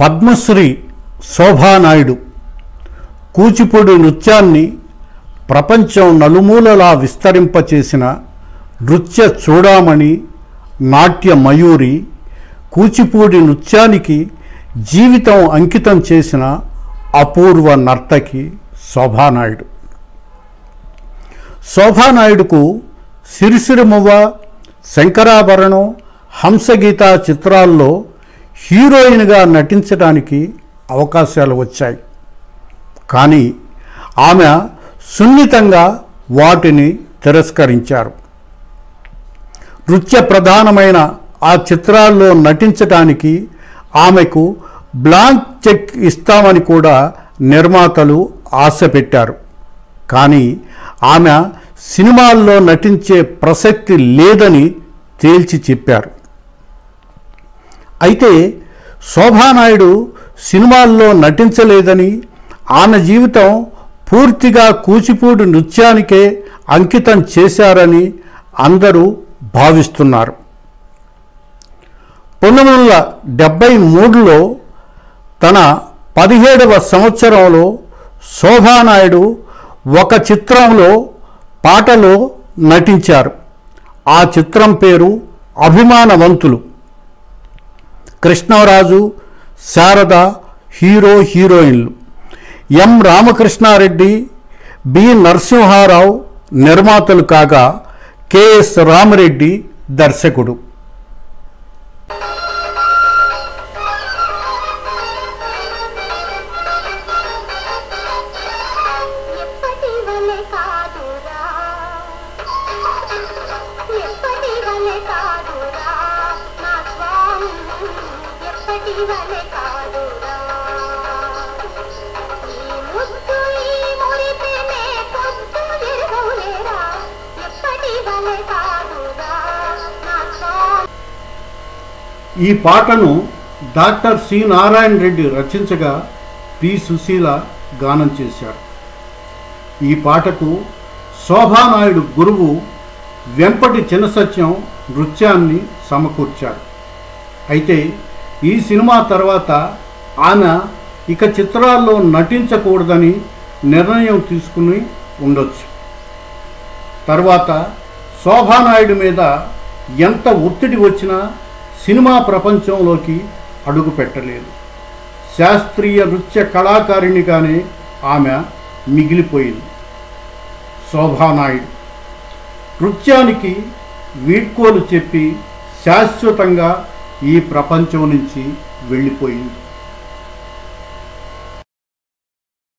పద్మశ్రీ శోభానాయుడు. కూచిపూడి నృత్యాన్ని ప్రపంచం నలుమూలలా విస్తరింపచేసిన నృత్య చూడామణి నాట్య మయూరి కూచిపూడి నృత్యానికి జీవితం అంకితం చేసిన అపూర్వ నర్తకి శోభానాయుడు. శోభానాయుడుకు సిరిసిరిమువ్వ శంకరాభరణం హంసగీత చిత్రాల్లో హీరోయిన్గా నటించడానికి అవకాశాలు వచ్చాయి. కానీ ఆమె సున్నితంగా వాటిని తిరస్కరించారు. నృత్య ప్రధానమైన ఆ చిత్రాల్లో నటించడానికి ఆమెకు బ్లాంక్ చెక్ ఇస్తామని కూడా నిర్మాతలు ఆశ పెట్టారు. కానీ ఆమె సినిమాల్లో నటించే ప్రసక్తి లేదని తేల్చి చెప్పారు. అయితే శోభానాయుడు సినిమాల్లో నటించలేదని ఆమె జీవితం పూర్తిగా కూచిపూడి నృత్యానికే అంకితం చేశారని అందరూ భావిస్తున్నారు. పంతొమ్మిది వందల డెబ్భై మూడులో తన పదిహేడవ సంవత్సరంలో శోభానాయుడు ఒక చిత్రంలో పాటలో నటించారు. ఆ చిత్రం పేరు అభిమానవంతులు. కృష్ణరాజు శారద హీరో హీరోయిన్లు. ఎం. రామకృష్ణారెడ్డి బి. నరసింహారావు నిర్మాతలు కాగా కెఎస్ రామరెడ్డి దర్శకుడు. ఈ పాటను డాక్టర్ సి నారాయణ రెడ్డి రచించగా పి సుశీల గానం చేశారు. ఈ పాటకు శోభానాయుడు గురువు వెంపటి చిన్నసత్యం నృత్యాన్ని సమకూర్చారు. అయితే ఈ సినిమా తర్వాత ఆమె ఇక చిత్రాల్లో నటించకూడదని నిర్ణయం తీసుకుని ఉండొచ్చు. తర్వాత శోభానాయుడు మీద ఎంత ఒత్తిడి వచ్చినా సినిమా ప్రపంచంలోకి అడుగు పెట్టలేదు. శాస్త్రీయ నృత్య కళాకారిణిగానే ఆమె మిగిలిపోయింది. శోభానాయుడు నృత్యానికి వీడ్కోలు చెప్పి శాశ్వతంగా ఈ ప్రపంచం నుంచి వెళ్ళిపోయింది.